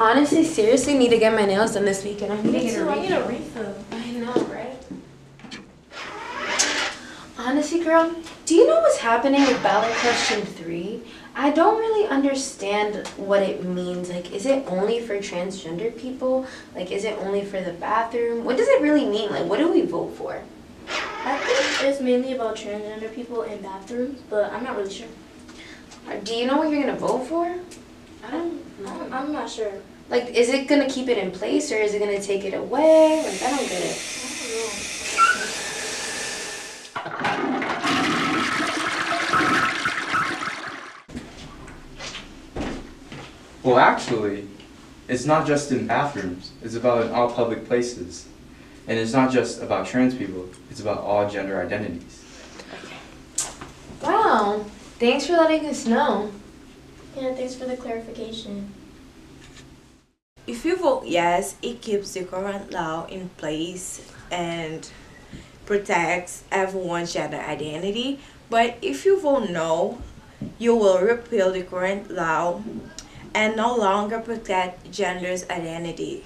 honestly seriously need to get my nails done this weekend. I need to get a I need a refill. refill. I know, right? Honestly, girl, do you know what's happening with Ballot Question 3? I don't really understand what it means. Like, is it only for transgender people? Like, is it only for the bathroom? What does it really mean? Like, what do we vote for? I think it's mainly about transgender people in bathrooms, but I'm not really sure. Do you know what you're gonna vote for? I don't I'm, know. I'm not sure. Like, is it gonna keep it in place or is it gonna take it away? Like, I don't get it. I don't know. Well, actually, it's not just in bathrooms. It's about in all public places. And it's not just about trans people. It's about all gender identities. Wow. Thanks for letting us know. Yeah, thanks for the clarification. If you vote yes, it keeps the current law in place and protects everyone's gender identity. But if you vote no, you will repeal the current law and no longer protect gender's identity.